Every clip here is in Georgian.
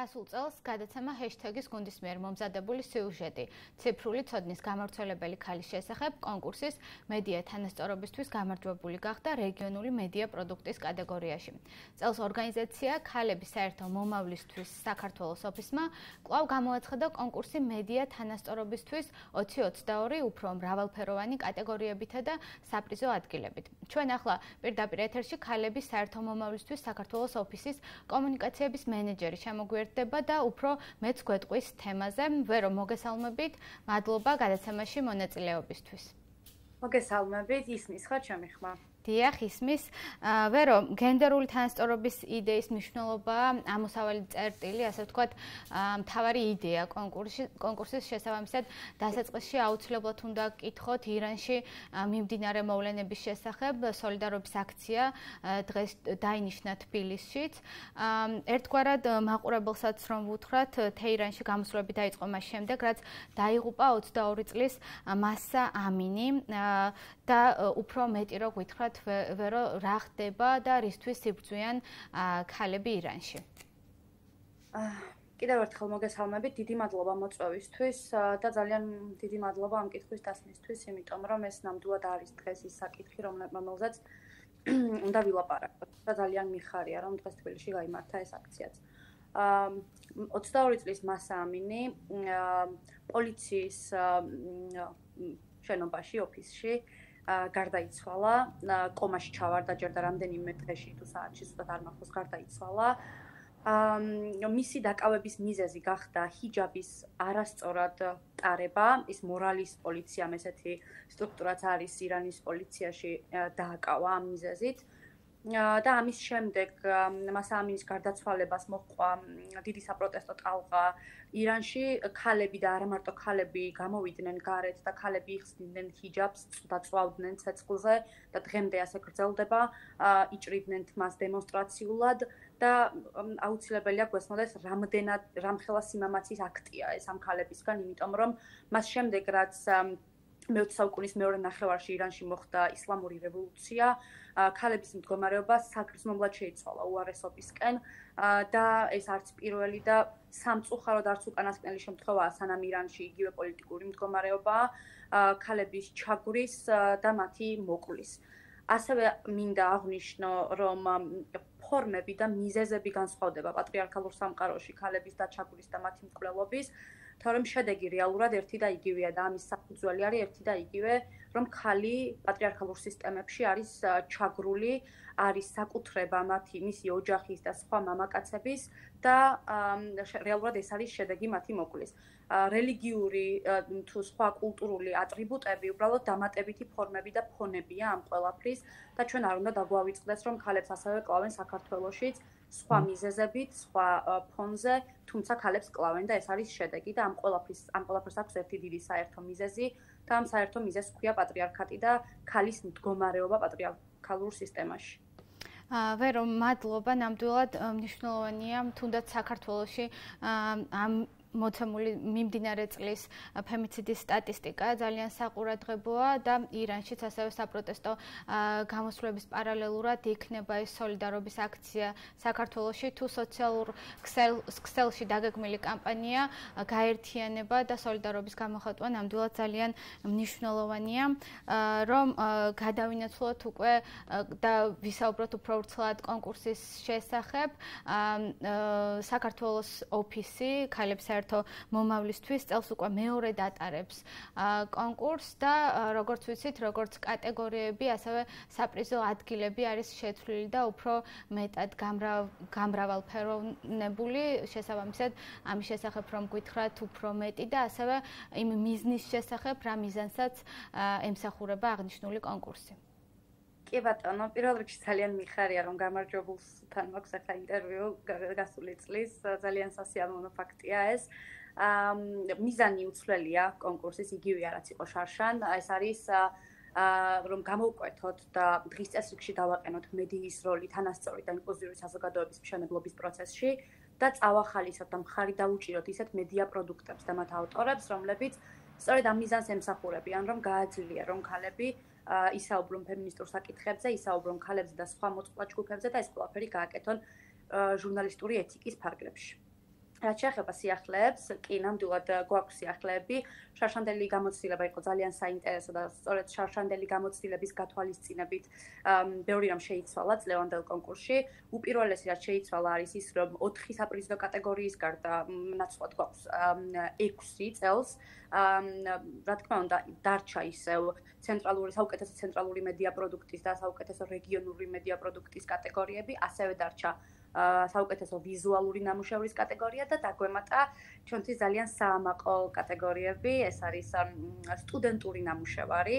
გასულ წელს გადაცემა ჰეშთეგის გუნდის მიერ მომზადებული სიუჟეტი ციფრული ცოდნის გამავრცელებელი ქალის შესახებ კონკურსის მედია თანასწორობისთვის გამარჯვებული გახდა რეგიონული მედია პროდუქტის კატეგორიაში. წელს ორგანიზაცია ქალების საერთო მომავლისთვის საქართველოს ოფისმა კვლავ გამოაცხადა კონკურსი მედია თანასწორობისთვის 2022 უფრო მრავალფეროვანი კატეგორიებითა და საპრიზო ადგილებით. ჩვენ ახლა პირდაპირ ეთერში ქალების საერთო მომავლისთვის საქართველოს ოფისის კომუნიკაციების მენეჯერი შემოგვიერთდება და უფრო მეც გვეტყვის თემაზე. ვერო მოგესალმებით. მადლობა გადაცემაში მონაწილეობისთვის. მოგესალმებით, ისმის ხო ჩემი ხმა? დიახ, ისმის. ვერო, გენდერული თანასწორობის იდეის მნიშვნელობა ამოსავალი წერტილი, ასე ვთქვათ, მთავარი იდეა კონკურსში, კონკურსის შესაბამისად დასაწყისში აუცილებლად უნდა გკითხოთ ირანში მიმდინარე მოვლენების შესახებ სოლიდარობის აქცია დღეს დაინიშნა თბილისშიც. ერთგვარად მაყურებელსაც რომ ვუთხრათ, თეირანში გამოსვლები დაიწყო მას შემდეგ, რაც დაიღუპა 22 წლის მასა ამინი და უფრო მეტი რო გითხრათ ვთქვათ, ვერო რა ხდება და რისთვის იბრძვიან ქალები ირანში. აა კიდევ ერთხელ მოგესალმებით, დიდი მადლობა მოწვევისთვის და ძალიან დიდი მადლობა ამ კითხვის დასმისთვის, იმიტომ რომ ეს ნამდვილად არის დღეს ის საკითხი, რომელზეც უნდა ვილაპარაკოთ და ძალიან მიხარია, რომ დღეს თბილისში გამართა ეს აქციაც. აა 22 წლის მასა ამინი პოლიციის შენობაში, ოფისში გარდაიცვალა, კომაში ჩავარდა ჯერ და რამდენიმე დღეში თუ საათში ზუსტად არ მახსოვს გარდაიცვალა. აა მისი დაკავების მიზეზი გახდა ჰიჯაბის არასწორად ტარება, ის მორალის პოლიციამ ესეთი სტრუქტურაც არის ირანის პოლიციაში დააკავა ამ მიზეზით. აა და ამის შემდეგ მას ამინის გარდაცვალებას მოყვა დიდი საპროტესტო ტალღა ირანში ქალები და არა მარტო ქალები გამოვიდნენ გარეთ და ქალები იხსნიდნენ ჰიჯაბს და წვავდნენ ცეცხლზე და დღემდე ასე გრძელდება იჭრიდნენ მას დემონსტრაციულად და აუცილებელია გვესმოდეს რამდენად რამხელა სიმამაცის აქტია ეს ამ ქალებისგან იმიტომ რომ მას შემდეგ რაც მე-20 საუკუნის მეორე ნახევარში ირანში მოხდა ისლამური რევოლუცია. ქალების მდგომარეობა საგრძნობლად შეიცვალა უარესობისკენ და ეს არც პირველი და სამწუხაროდ არც უკანასკნელი შემთხვევაა სანამ ირანში იგივე პოლიტიკური მდგომარეობა ქალების ჩაგვრის და მათი მოკვლის. ასევე მინდა აღვნიშნო, რომ ფორმები და მიზეზები განსხვავდება პატრიარქალურ სამყაროში ქალების დაჩაგვრის და მათი მკვლელობის. თორემ შედეგი რეალურად ერთი და იგივეა და ამის საფუძველი არის ერთი და იგივე, რომ ხალი პატრიარქალურ სისტემებში არის ჩაგრული, არის საკუთრება მათი მისი ოჯახის და სხვა მამაკაცების და რეალურად ეს არის შედეგი მათი მოკვლის. რელიგიური თუ სხვა კულტურული ატრიბუტები უბრალოდ დამატებითი ფორმები და ფონებია ამ ყველაფრის და ჩვენ არ უნდა დაგვავიწყდეს, რომ ხალებს ასევე კლავენ საქართველოსშიც სხვა მიზეზებით, სხვა ფონზე, თუმცა ქალებს კლავენ და ეს არის შედეგი და ამ ყველაფრის ამ ყველაფერს აქვს ერთი დიდი საერთო მიზეზი და ამ საერთო მიზეზს ქვია პატრიარქატი და ქალის მდგომარეობა პატრიარქალურ სისტემაში. აა ვერო მადლობა ნამდვილად მნიშვნელოვანია თუნდაც საქართველოსში ამ მოცემული მიმდინარე წლის ფემიციდის სტატისტიკა ძალიან საყურადღებოა და ირანშიც ასევე საპროტესტო გამოსვლების პარალელურად იქნება ეს სოლიდარობის აქცია. საქართველოსში თუ სოციალურ ქსელში დაგეგმილი კამპანია გაერთიანება და სოლიდარობის გამოხატვა ნამდვილად ძალიან მნიშვნელოვანია რომ გადავინაცვლოთ უკვე და ვისაუბროთ უფრო ვრცლად კონკურსის შესახებ საქართველოს ოფისი ქალებს საერთო მომავლისთვის წელს უკვე მეორე დატარებს კონკურს და როგორც ვიცით, როგორც კატეგორიები, ასევე საპრიზო ადგილები არის შეცვლილი და უფრო მეტად გამრავალფეროვნებული, შესაბამისად, ამის შესახებ რომ გითხრათ, უფრო მეტი და ასევე იმ მიზნის შესახებ, რა მიზანსაც ემსახურება აღნიშნული კონკურსი. კი ბატონო, პირველ რიგში ძალიან მიხარია რომ გამარჯვებულს თან მაქვს ახლა ინტერვიუ გასული წლის, ძალიან სასიამოვნო ფაქტია ეს. აა მიზანი უცვლელია კონკურსის იგივე არაც იყო შარშან, ეს არის აა რომ გამოვკვეთოთ და დღის წესრიგში დავაყენოთ მედიის როლი თანასწორი და ინკლუზიური საზოგადოების მშენებლობის პროცესში და წავახალისოთ და მხარი დაუჭიროთ ისეთ მედია პროდუქტებს და მათ ავტორებს, რომლებიც სწორედ ამ მიზანს ემსახურებიან, რომ გააძლიერონ რომ ქალები ისაუბრონ ფემინისტურ საკითხებზე, ისაუბრონ ქალებზე და სხვა მოწყვა ჯგუფებზე და ეს ყველაფერი გააკეთონ ჟურნალისტური ეთიკის ფარგლებში. რაც შეეხება სიახლეებს, კი, ნამდვილად გვაქვს სიახლეები. შარშანდელი გამოცდილება იყო ძალიან საინტერესო და სწორედ შარშანდელი გამოცდილების გათვალისწინებით, ბევრი რამ შეიცვალა წლევანდელ კონკურსში. უპირველესი რაც შეიცვალა არის ის, რომ 4 საპრიზო კატეგორიის გარდა ნაცვლად გვაქვს 6 წელს. რა თქმა უნდა, დარჩა ისევ ცენტრალური საუკეთესო ცენტრალური მედია პროდუქტის და საუკეთესო რეგიონული მედია პროდუქტის კატეგორიები, ასევე დარჩა საუკეთესო ვიზუალური ნამუშევრის კატეგორია და დაგვემატა ჩვენთვის ძალიან საამაყო კატეგორიები. ეს არის სტუდენტური ნამუშევარი.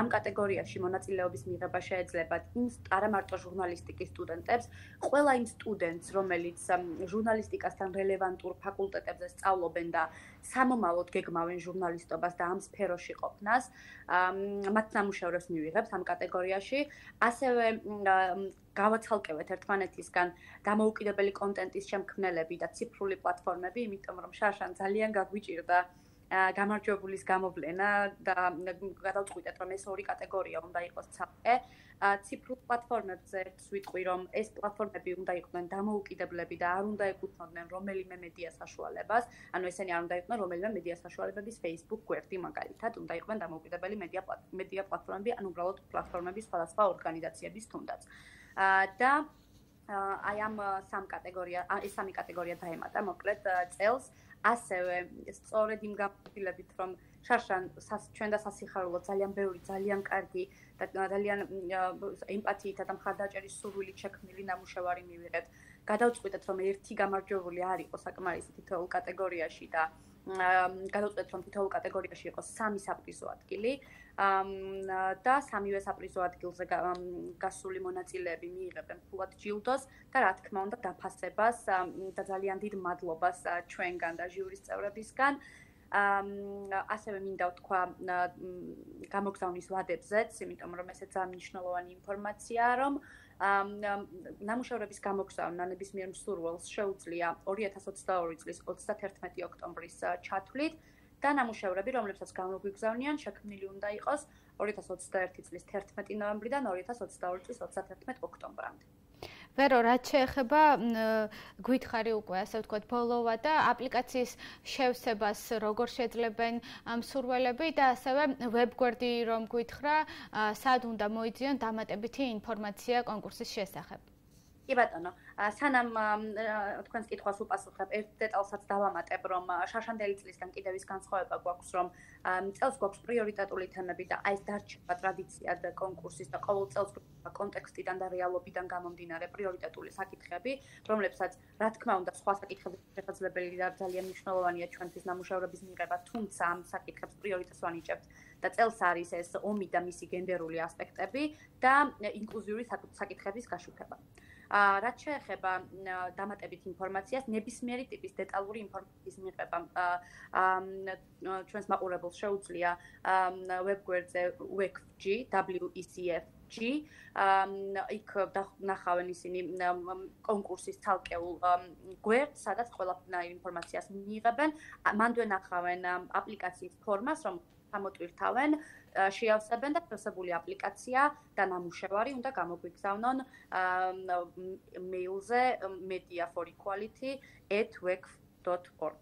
ამ კატეგორიაში მონაწილეობის მიღება შეეძლება იმ არა მარტო ჟურნალისტიკის სტუდენტებს, ყველა იმ სტუდენტს, რომელიც ჟურნალისტიკასთან რელევანტურ ფაკულტეტებზე სწავლობენ და სამომავლოდ გეგმავენ ჟურნალისტობას და ამ სფეროში ყოფნას, მათ ნამუშევრებს მივიღებთ ამ კატეგორიაში. ასევე გავაცალკევეთ ერთმანეთისგან დამოუკიდებელი კონტენტის შემქმნელები და ციფრული პლატფორმები, იმიტომ რომ შაშან ძალიან გაგვიჭირდა გამარჯვებულის გამოვლენა და გადავწყვიტეთ რომ ეს ორი კატეგორია უნდა იყოს ცალკე. ციფრულ პლატფორმებზე ვიტყვი რომ ეს პლატფორმები უნდა იყვნენ დამოუკიდებლები და არ უნდა ეკუთვნოდნენ რომელიმე მედია საშუალებას. ანუ ესენი არ უნდა იყვნენ რომელიმე მედია საშუალებების Facebook გვერდი მაგალითად, უნდა იყვნენ დამოუკიდებელი მედია მედია პლატფორმები, ან უბრალოდ პლატფორმები სხვადასხვა ორგანიზაციების თუნდაც. და აი ამ სამ კატეგორია, ეს სამი კატეგორია დაემატა მოკლედ წელს. ასევე სწორედ იმ გაფრთხილებით, რომ შარშან ჩვენ და სასიხარულო ძალიან ბევრი, ძალიან კარგი და ძალიან ემპათიით და მხარდაჭერის სურვილით შექმნილი ნამუშევარი მივიღეთ. გადავწყვიტეთ, რომ ერთი გამარჯვებული არ იყოს საკმარისი თითოეულ კატეგორიაში და გადავწყვეტ რომ თითოეულ კატეგორიაში იყოს სამი საპრიზო ადგილი და სამივე საპრიზო ადგილზე გასული მონაწილეები მიიღებენ ფულად ჯილდოს და რა თქმა უნდა დაფასებას და ძალიან დიდ მადლობას ჩვენგან და ჟიურის წევრებისგან ასევე მინდა ვთქვა გამოგზავნის ვადებზეც, იმიტომ რომ ესეც ძალიან მნიშვნელოვანი ინფორმაციაა, რომ ნამუშევრების გამოგზავნა ნებისმიერ მსურველს შეუძლია 2022 წლის 31 ოქტომბრის ჩათვლით და ნამუშევრები, რომლებსაც გამოგვიგზავნიან, შექმნილი უნდა იყოს 2021 წლის 11 ნოემბრიდან 2022 წლის 31 ოქტომბრამდე. ვერო, რაც შეეხება გვითხარი უკვე, ასე ვთქვათ, ბოლოვა და აპლიკაციის შევსებას როგორ შეძლებენ ამ სურველები და ასევე ვებგვერდი რომ გვითხრა, სად უნდა მოიძიონ დამატებითი ინფორმაცია კონკურსის შესახებ. კი ბატონო, სანამ თქვენს კითხვას უპასუხებ, ერთ დეტალსაც დავამატებ, რომ შაშანდელი წლისგან კიდევ ის განსხვავება გვაქვს, რომ წელს გვაქვს პრიორიტეტული თემები და აი ეს დარჩება ტრადიციად კონკურსის და ყოველ წელს კონტექსტიდან და რეალობიდან გამომდინარე პრიორიტეტული საკითხები, რომლებსაც რა თქმა უნდა სხვა საკითხების შესაძლებელი და ძალიან მნიშვნელოვანია ჩვენთვის ნამუშევრების მიღება, თუმცა ამ საკითხებს პრიორიტეტს ვანიჭებთ და წელს არის ეს ომი და მისი გენდერული ასპექტები და ინკლუზიური საკითხების გაშუქება. რაც შეეხება დამატებით ინფორმაციას, ნებისმიერი ტიპის დეტალური ინფორმაციის მიღება ჩვენს მაყურებელს შეუძლია ვებგვერდზე wecg აა იქ ნახავენ ისინი კონკურსის ცალკეულ გვერდს, სადაც ყველაფერი ინფორმაციას მიიღებენ. მანდვე ნახავენ აპლიკაციის ფორმას, რომ ამოტვირთავენ შეავსებენ და ფასებული აპლიკაცია და ნამუშევარი უნდა გამოგვიგზავნონ მეილზე media4equality@wec.org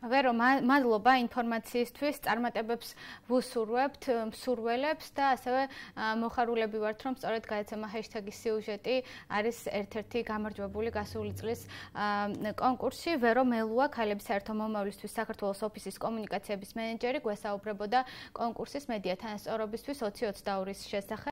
ვერო მადლობა ინფორმაციისთვის წარმატებებს ვუსურვებთ მსურველებს და ასევე მოხარულები ვართ რომ სწორედ გაეცემა ჰეშტეგი სიუჟეტი არის ერთ-ერთი გამარჯვებული გასული წლის კონკურსში ვერო მელუა ქალების საერთო მომავლისთვის საქართველოს ოფისის კომუნიკაციების მენეჯერი გვესაუბრებოდა კონკურსის მედია თანასწორობისთვის 2022-ის შესახებ